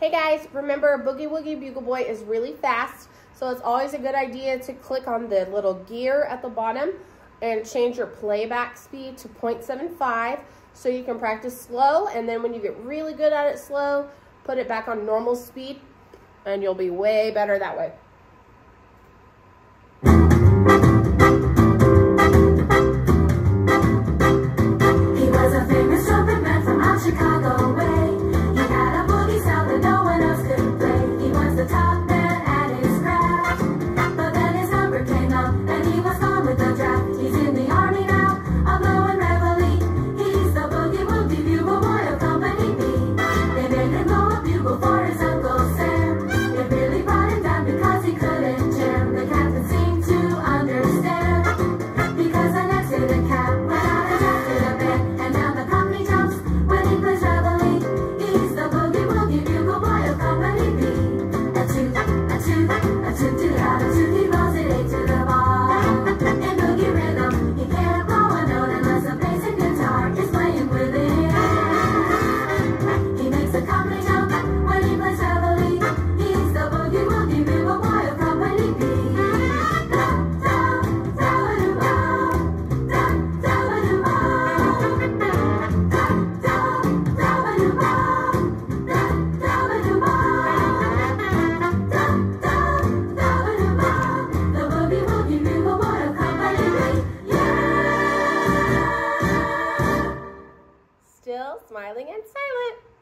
Hey guys, remember Boogie Woogie Bugle Boy is really fast, so it's always a good idea to click on the little gear at the bottom and change your playback speed to 0.75 so you can practice slow and then when you get really good at it slow, put it back on normal speed and you'll be way better that way. still smiling and silent.